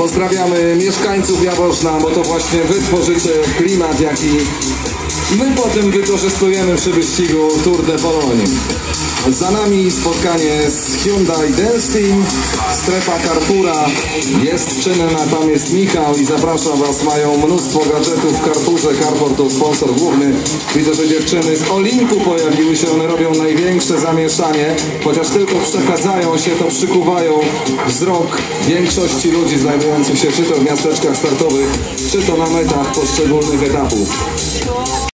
Pozdrawiamy mieszkańców Jaworzna, bo to właśnie wy tworzycie klimat, jaki my potem wykorzystujemy przy wyścigu Tour de Pologne. Za nami spotkanie z Hyundai Dance Team, strefa Carrefoura, jest czynna, tam jest Michał i zapraszam Was, mają mnóstwo gadżetów w Carrefourze, Carrefour to sponsor główny. Widzę, że dziewczyny z Olimpu pojawiły się, one robią największe zamieszanie, chociaż tylko przechadzają się, to przykuwają wzrok większości ludzi znajdujących się czy to w miasteczkach startowych, czy to na metach poszczególnych etapów.